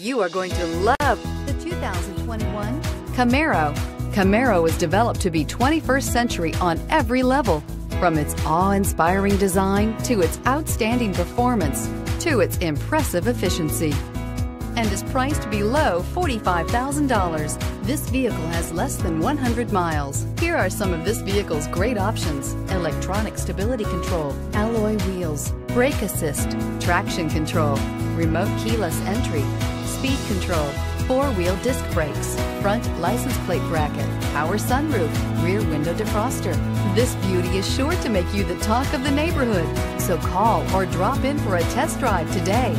You are going to love the 2021 Camaro. Camaro is developed to be 21st century on every level, from its awe-inspiring design to its outstanding performance to its impressive efficiency and is priced below $45,000. This vehicle has less than 100 miles. Here are some of this vehicle's great options. Electronic stability control, alloy wheels, brake assist, traction control, remote keyless entry, speed control, four-wheel disc brakes, front license plate bracket, power sunroof, rear window defroster. This beauty is sure to make you the talk of the neighborhood. So call or drop in for a test drive today.